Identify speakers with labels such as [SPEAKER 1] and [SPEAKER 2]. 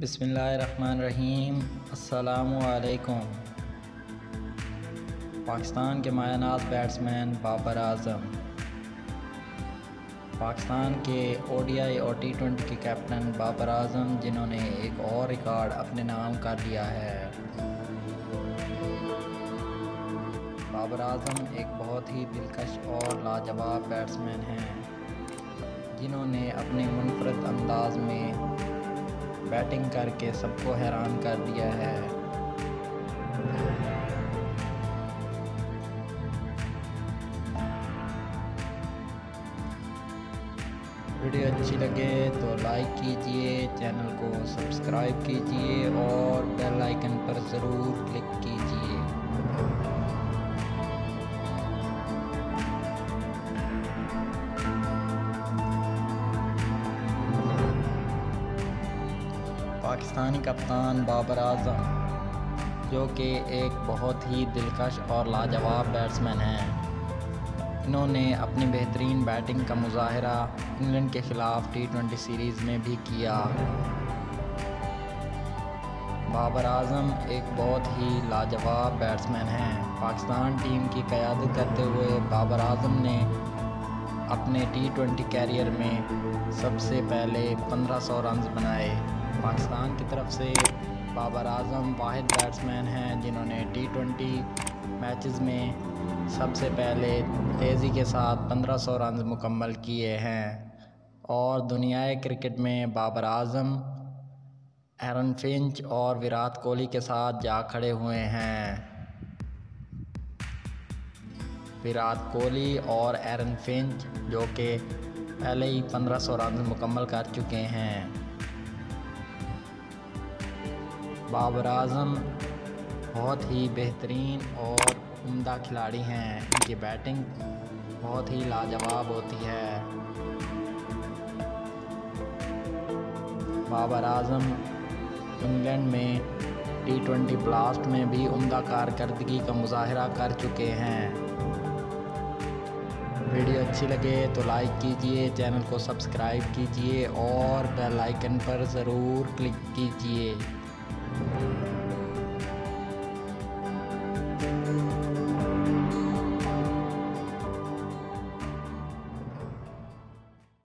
[SPEAKER 1] बिसमीम असलकुम पाकिस्तान के मायानाज बैट्समैन बाबर आज़म। पाकिस्तान के ओडीआई और टी ट्वेंटी के कैप्टन बाबर आज़म, जिन्होंने एक और रिकॉर्ड अपने नाम कर लिया है। बाबर आज़म एक बहुत ही दिलकश और लाजवाब बैट्समैन हैं, जिन्होंने अपने मुनफरद अंदाज में बैटिंग करके सबको हैरान कर दिया है। वीडियो अच्छी लगे तो लाइक कीजिए चैनल को सब्सक्राइब कीजिए और बेल आइकन पर ज़रूर क्लिक कीजिए। पाकिस्तानी कप्तान बाबर आज़म, जो कि एक बहुत ही दिलकश और लाजवाब बैट्समैन हैं। इन्होंने अपनी बेहतरीन बैटिंग का मुजाहरा इंग्लैंड के ख़िलाफ़ टी ट्वेंटी सीरीज़ में भी किया। बाबर आज़म एक बहुत ही लाजवाब बैट्समैन हैं। पाकिस्तान टीम की क़्यादत करते हुए बाबर आज़म ने अपने टी ट्वेंटी कैरियर में सबसे पहले 1500 रन बनाए। पाकिस्तान की तरफ़ से बाबर आज़म वाहिद बैट्समैन हैं, जिन्होंने टी ट्वेंटी मैचेस में सबसे पहले तेज़ी के साथ 1500 रन मुकम्मल किए हैं। और दुनियाई क्रिकेट में बाबर आज़म, एरन फिंच और विराट कोहली के साथ जा खड़े हुए हैं। विराट कोहली और एरन फिंच, जो कि पहले ही 1500 रन मुकम्मल कर चुके हैं। बाबर आज़म बहुत ही बेहतरीन और उम्दा खिलाड़ी हैं। इनकी बैटिंग बहुत ही लाजवाब होती है। बाबर आज़म इंग्लैंड में टी ट्वेंटी ब्लास्ट में भी उम्दा कारकर्दगी का मुजाहरा कर चुके हैं। वीडियो अच्छी लगे तो लाइक कीजिए, चैनल को सब्सक्राइब कीजिए और बेल आइकन पर ज़रूर क्लिक कीजिए।